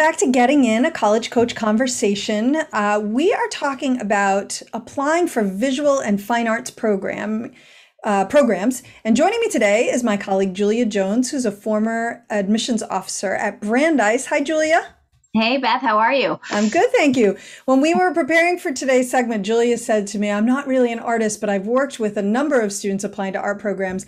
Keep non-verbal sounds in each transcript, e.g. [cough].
back to Getting In, a college coach conversation. Uh, we are talking about applying for visual and fine arts program uh, programs. And joining me today is my colleague Julia Jones, who's a former admissions officer at Brandeis. Hi, Julia. Hey, Beth, how are you? I'm good, thank you. When we were preparing for today's segment, Julia said to me, I'm not really an artist, but I've worked with a number of students applying to art programs.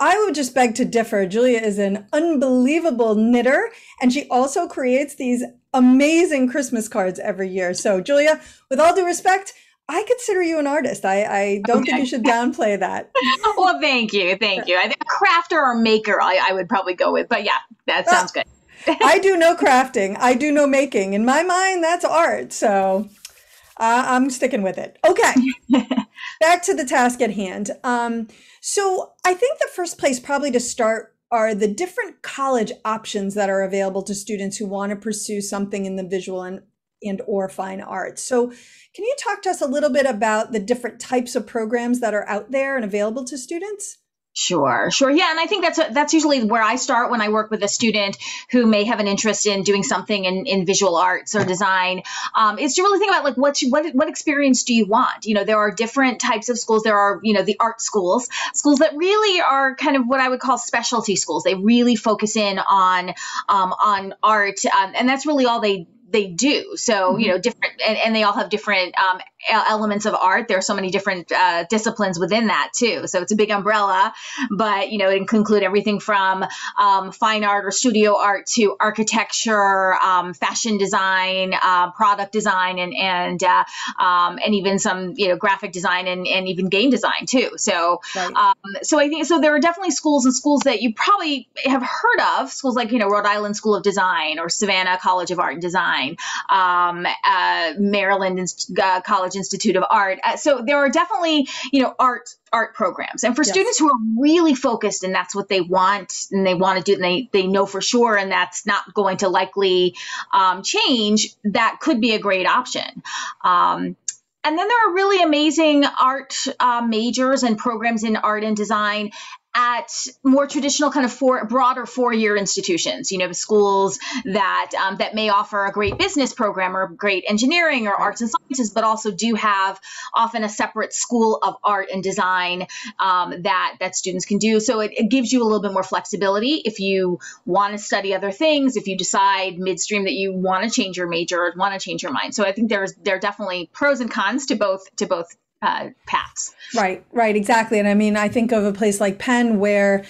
I would just beg to differ. Julia is an unbelievable knitter, and she also creates these amazing Christmas cards every year. So, Julia, with all due respect, I consider you an artist. I, I don't okay. think you should downplay that. [laughs] well, thank you. Thank you. I think crafter or maker, I, I would probably go with. But yeah, that sounds good. I do [laughs] no crafting. I do no making. In my mind, that's art. So uh, I'm sticking with it. Okay. [laughs] Back to the task at hand. Um, so I think the first place probably to start are the different college options that are available to students who want to pursue something in the visual and, and or fine arts. So can you talk to us a little bit about the different types of programs that are out there and available to students? Sure, sure. Yeah, and I think that's that's usually where I start when I work with a student who may have an interest in doing something in, in visual arts or design. Um, is to really think about like what what what experience do you want? You know, there are different types of schools. There are you know the art schools, schools that really are kind of what I would call specialty schools. They really focus in on um, on art, um, and that's really all they they do. So, mm-hmm. you know, different, and, and, they all have different um, elements of art. There are so many different uh, disciplines within that too. So it's a big umbrella, but, you know, it can include everything from um, fine art or studio art to architecture, um, fashion design, uh, product design, and, and, uh, um, and even some, you know, graphic design and, and even game design too. So, right. Um, so I think, so there are definitely schools and schools that you probably have heard of, schools like, you know, Rhode Island School of Design or Savannah College of Art and Design um, uh, Maryland uh, College Institute of Art. Uh, so there are definitely, you know, art art programs. And for yes. students who are really focused and that's what they want and they want to do and they, they know for sure and that's not going to likely um, change, that could be a great option. Um, and then there are really amazing art uh, majors and programs in art and design at more traditional kind of four broader four-year institutions you know schools that um, that may offer a great business program or great engineering or arts and sciences but also do have often a separate school of art and design um, that that students can do. So it, it, gives you a little bit more flexibility if you want to study other things if you decide midstream that you want to change your major or want to change your mind. So i think there's there are definitely pros and cons to both to both uh, paths. Right, right, exactly. And I mean, I think of a place like Penn where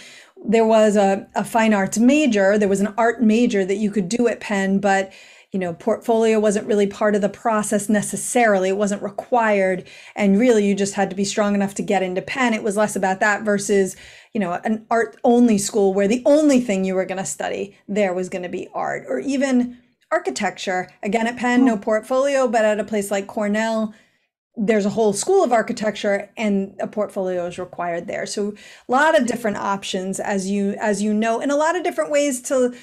there was a, a fine arts major, there was an art major that you could do at Penn, but you know, portfolio wasn't really part of the process necessarily. It wasn't required. And really, you just had to be strong enough to get into Penn. It was less about that versus, you know, an art only school where the only thing you were going to study there was going to be art or even architecture. Again, at Penn, no portfolio, but at a place like Cornell, there's a whole school of architecture and a portfolio is required there. So a lot of different options as you as you know and a lot of different ways to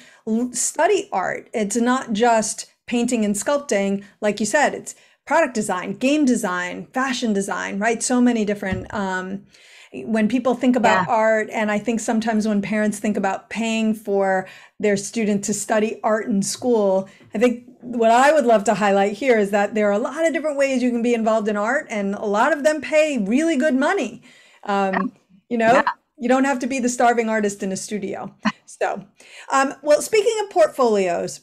study art. It's not just painting and sculpting. Like you said it's product design game design fashion design right? So many different um, when people think about yeah. art and i think sometimes when parents think about paying for their student to study art in school i think what i would love to highlight here is that there are a lot of different ways you can be involved in art and a lot of them pay really good money. Um, you know yeah. you don't have to be the starving artist in a studio. So um, well speaking of portfolios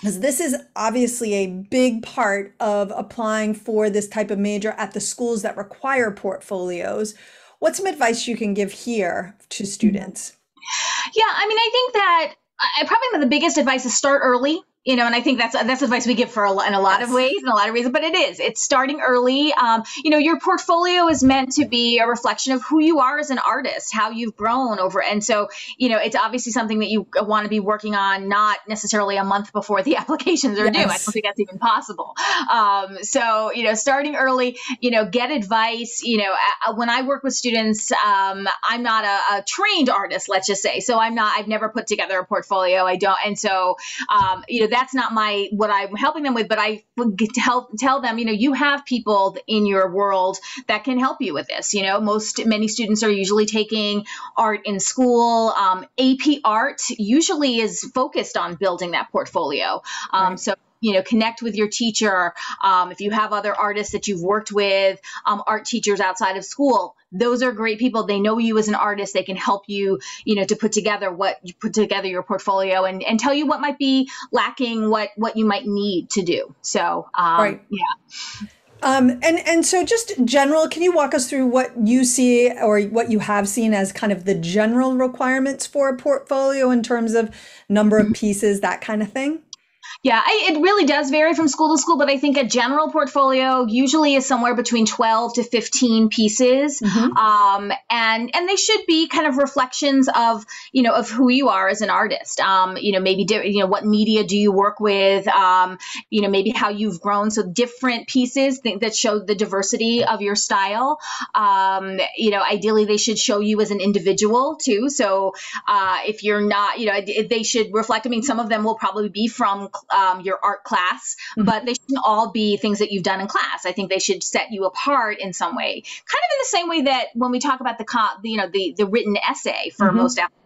because this is obviously a big part of applying for this type of major at the schools that require portfolios What's some advice you can give here to students? Yeah, I mean, I think that I probably the biggest advice is start early you know, and I think that's that's advice we give for a, in a lot yes. of ways and a lot of reasons, but it is it's starting early. Um, you know, your portfolio is meant to be a reflection of who you are as an artist, how you've grown over, and so you know, it's obviously something that you want to be working on, not necessarily a month before the [laughs] applications are yes. due. I don't think that's even possible. Um, so you know, starting early, you know, get advice. You know, when I work with students, um, I'm not a, a, trained artist, let's just say, so I'm not. I've never put together a portfolio. I don't, and so um, you know that's not my what I'm helping them with, but I help tell them, you know, you have people in your world that can help you with this. You know, most many students are usually taking art in school. Um, AP art usually is focused on building that portfolio. Um, right. So you know connect with your teacher um, if you have other artists that you've worked with um, art teachers outside of school those are great people. They know you as an artist. They can help you you know to put together what you put together your portfolio and, and tell you what might be lacking what what you might need to do. So um, right. yeah. Um, and and so just general, can you walk us through what you see or what you have seen as kind of the general requirements for a portfolio in terms of number of pieces, that kind of thing? Yeah, I, it really does vary from school to school, but I think a general portfolio usually is somewhere between 12 to 15 pieces. Mm-hmm. Um, and, and they should be kind of reflections of, you know, of who you are as an artist. Um, you know, maybe, di- you know, what media do you work with? Um, you know, maybe how you've grown. So different pieces th- that show the diversity of your style. Um, you know, ideally they should show you as an individual too. So uh, if you're not, you know, they should reflect, I mean, some of them will probably be from um, your art class, mm-hmm. but they shouldn't all be things that you've done in class. I think they should set you apart in some way, kind of in the same way that when we talk about the, you know, the the written essay for mm-hmm. most applications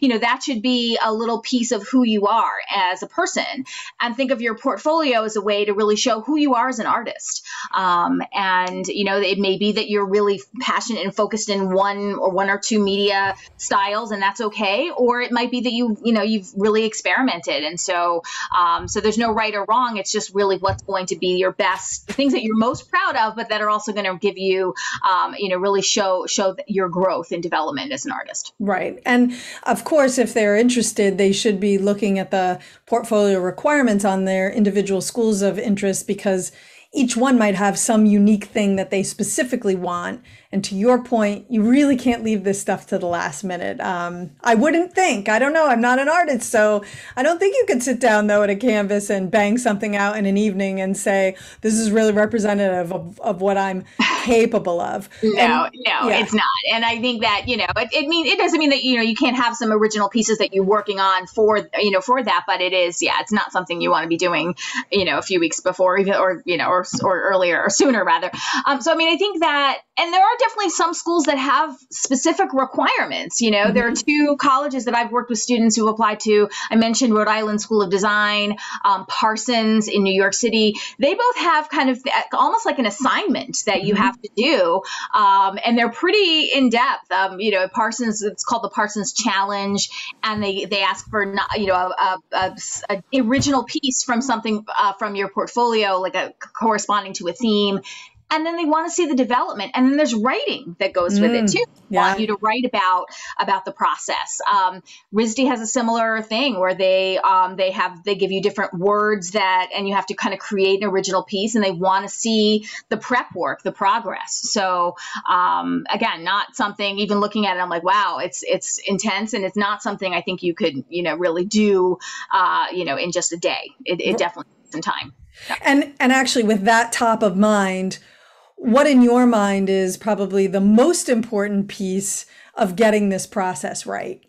you know, that should be a little piece of who you are as a person. And think of your portfolio as a way to really show who you are as an artist. Um, and, you know, it may be that you're really passionate and focused in one or one or two media styles, and that's okay. Or it might be that you, you know, you've really experimented. And so, um, so there's no right or wrong. It's just really what's going to be your best things that you're most proud of, but that are also going to give you, um, you know, really show, show your growth and development as an artist. Right. And of course, if they're interested, they should be looking at the portfolio requirements on their individual schools of interest because each one might have some unique thing that they specifically want and to your point, you really can't leave this stuff to the last minute. Um, I wouldn't think. I don't know. I'm not an artist, so I don't think you could sit down though at a canvas and bang something out in an evening and say this is really representative of, of what I'm capable of. No, and, no, yeah. it's not. And I think that you know, it, it mean it doesn't mean that you know you can't have some original pieces that you're working on for you know for that, but it is yeah, it's not something you want to be doing you know a few weeks before even or you know or or earlier or sooner rather. Um, so I mean, I think that and there are definitely some schools that have specific requirements. You know, mm-hmm. there are mm-hmm. two colleges that I've worked with students who applied to. I mentioned Rhode Island School of Design, um, Parsons in New York City. They both have kind of almost like an assignment that you mm-hmm. have to do, um, and they're pretty in depth. Um, you know, Parsons it's called the Parsons Challenge, and they they ask for not, you know a, a, a original piece from something uh, from your portfolio, like a corresponding to a theme and then they want to see the development and then there's writing that goes with mm, it too. Yeah. want you to write about about the process. Um, risd has a similar thing where they um, they have they give you different words that and you have to kind of create an original piece and they want to see the prep work the progress. So um, again not something even looking at it i'm like wow it's it's intense and it's not something i think you could you know really do uh, you know in just a day. It, it definitely takes some time. Yeah. and and actually with that top of mind what in your mind is probably the most important piece of getting this process right?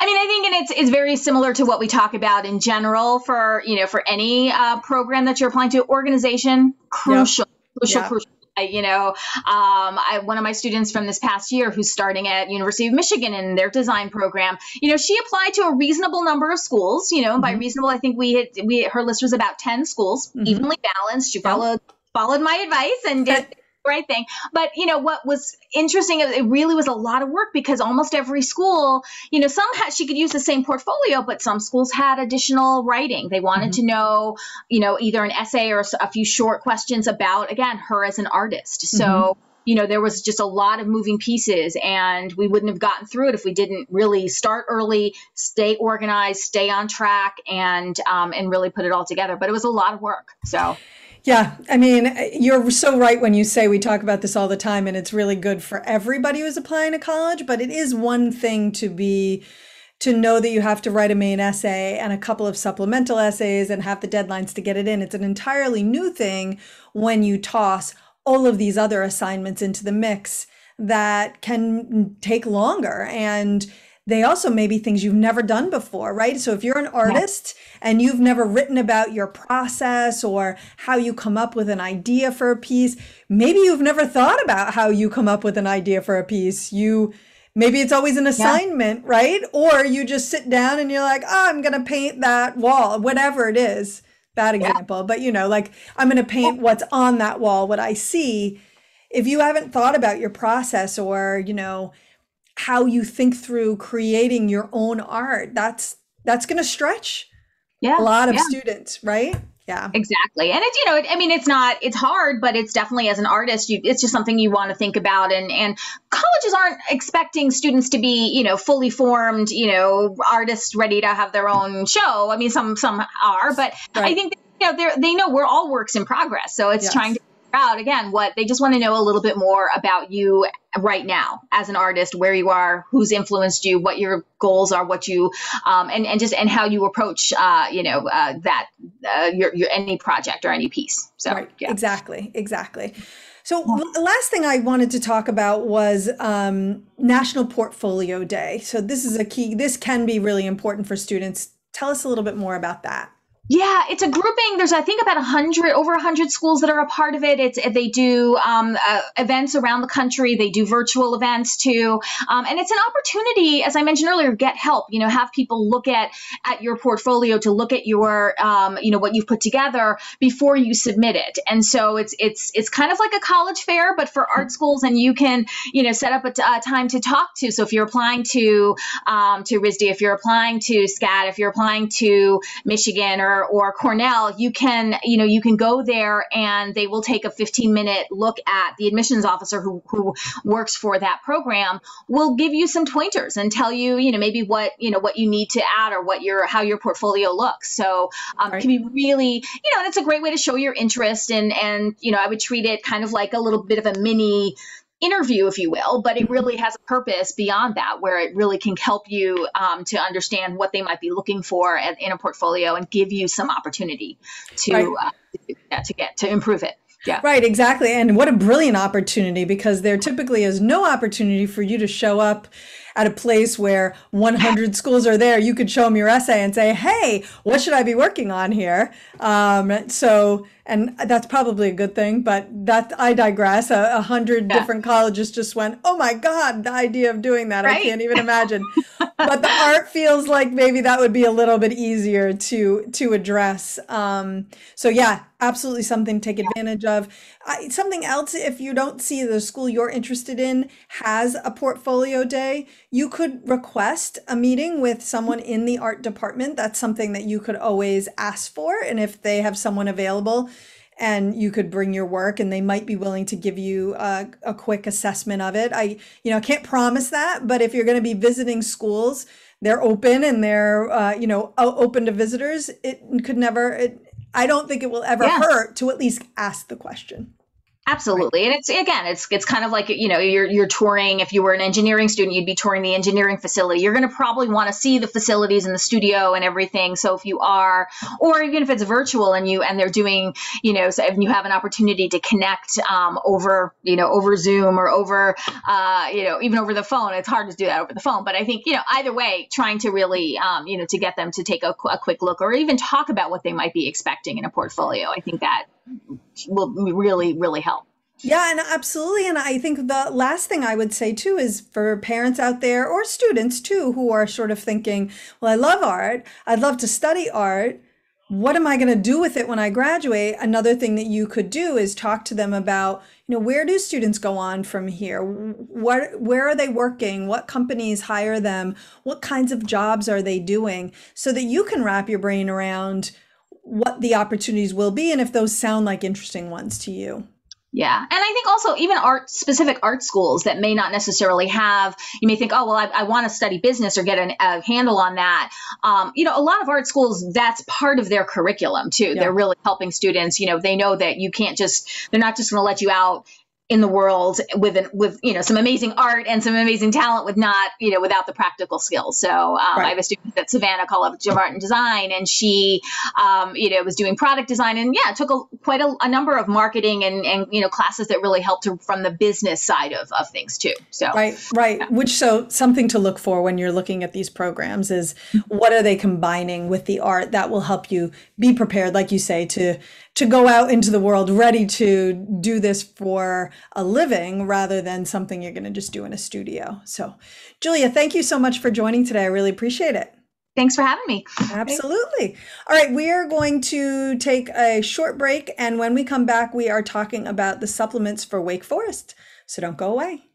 I mean, I think, and it's it's very similar to what we talk about in general for you know for any uh, program that you're applying to. Organization crucial, yep. crucial, yep. crucial. you know, um, I, one of my students from this past year who's starting at University of Michigan in their design program, you know, she applied to a reasonable number of schools. You know, mm-hmm. by reasonable, I think we had we her list was about ten schools, mm-hmm. evenly balanced. She followed followed my advice and did [laughs] the right thing. But you know what was interesting? It really was a lot of work because almost every school, you know, some had she could use the same portfolio, but some schools had additional writing. They wanted mm-hmm. to know, you know, either an essay or a few short questions about again her as an artist. So. Mm-hmm you know, there was just a lot of moving pieces, and we wouldn't have gotten through it if we didn't really start early, stay organized, stay on track, and um, and really put it all together. But it was a lot of work. So yeah, I mean, you're so right when you say we talk about this all the time, and it's really good for everybody who's applying to college. But it is one thing to be to know that you have to write a main essay and a couple of supplemental essays and have the deadlines to get it in. It's an entirely new thing when you toss all of these other assignments into the mix that can take longer and they also may be things you've never done before, right? So if you're an artist yeah. and you've never written about your process or how you come up with an idea for a piece, maybe you've never thought about how you come up with an idea for a piece. You maybe it's always an assignment, yeah. right? Or you just sit down and you're like, "Oh, I'm going to paint that wall," whatever it is. Bad example, yeah. but you know, like I'm going to paint what's on that wall, what I see. If you haven't thought about your process or, you know, how you think through creating your own art that's that's going to stretch yeah, a lot of yeah. students right yeah exactly and it's you know it, i mean it's not it's hard but it's definitely as an artist you it's just something you want to think about and and colleges aren't expecting students to be you know fully formed you know artists ready to have their own show i mean some some are but right. i think you know they they know we're all works in progress so it's yes. trying to out again what they just want to know a little bit more about you right now as an artist where you are who's influenced you what your goals are what you um, and, and just and how you approach uh, you know uh, that uh, your, your any project or any piece so right. yeah. exactly exactly so the last thing I wanted to talk about was um, National Portfolio Day. So this is a key. This can be really important for students. Tell us a little bit more about that. Yeah, it's a grouping. There's, I think, about a hundred, over a hundred schools that are a part of it. It's they do um, uh, events around the country. They do virtual events too, um, and it's an opportunity, as I mentioned earlier, get help. You know, have people look at at your portfolio to look at your, um, you know, what you've put together before you submit it. And so it's it's it's kind of like a college fair, but for art schools, and you can, you know, set up a, t- a time to talk to. So if you're applying to um, to RISD, if you're applying to SCAD, if you're applying to Michigan or or Cornell, you can, you know, you can go there and they will take a 15 minute look at the admissions officer who, who works for that program will give you some pointers and tell you, you know, maybe what, you know, what you need to add or what your, how your portfolio looks. So um, right. it can be really, you know, and it's a great way to show your interest and, and, you know, I would treat it kind of like a little bit of a mini, interview, if you will, but it really has a purpose beyond that, where it really can help you um, to understand what they might be looking for at, in a portfolio and give you some opportunity to right. uh, to get to improve it. Yeah. Right, exactly. And what a brilliant opportunity because there typically is no opportunity for you to show up at a place where 100 schools are there. You could show them your essay and say, hey, what should I be working on here? Um, so and that's probably a good thing but that i digress a, a hundred yeah. different colleges just went oh my god the idea of doing that right? i can't even imagine [laughs] but the art feels like maybe that would be a little bit easier to to address um, so yeah absolutely something to take advantage of I, something else if you don't see the school you're interested in has a portfolio day you could request a meeting with someone in the art department. That's something that you could always ask for and if they have someone available and you could bring your work and they might be willing to give you a, a quick assessment of it. I you know can't promise that but if you're going to be visiting schools they're open and they're uh, you know open to visitors it could never it, i don't think it will ever yeah. hurt to at least ask the question Absolutely. Right. And it's again, it's it's kind of like, you know, you're you're touring if you were an engineering student, you'd be touring the engineering facility. You're going to probably want to see the facilities and the studio and everything. So if you are or even if it's virtual and you and they're doing, you know, so if you have an opportunity to connect um, over, you know, over Zoom or over uh, you know, even over the phone, it's hard to do that over the phone, but I think, you know, either way, trying to really um, you know, to get them to take a, a quick look or even talk about what they might be expecting in a portfolio. I think that will really, really help. Yeah, and absolutely. And I think the last thing I would say too is for parents out there or students too who are sort of thinking, well, I love art, I'd love to study art. What am I going to do with it when I graduate? Another thing that you could do is talk to them about, you know, where do students go on from here? What where are they working? What companies hire them? What kinds of jobs are they doing? So that you can wrap your brain around what the opportunities will be and if those sound like interesting ones to you. Yeah. And I think also even art specific art schools that may not necessarily have, you may think, oh, well, I, I want to study business or get an, a handle on that. Um, you know, a lot of art schools, that's part of their curriculum too. Yeah. They're really helping students, you know, they know that you can't just, they're not just going to let you out in the world with an, with you know some amazing art and some amazing talent with not you know without the practical skills. So um, right. I have a student at Savannah College of Art and Design, and she um, you know was doing product design and yeah took a, quite a, a, number of marketing and and you know classes that really helped her from the business side of, of things too. So right right yeah. which so something to look for when you're looking at these programs is what are they combining with the art that will help you be prepared like you say to to go out into the world ready to do this for a living rather than something you're going to just do in a studio. So, Julia, thank you so much for joining today. I really appreciate it. Thanks for having me. Absolutely. All right, we are going to take a short break. And when we come back, we are talking about the supplements for Wake Forest. So don't go away.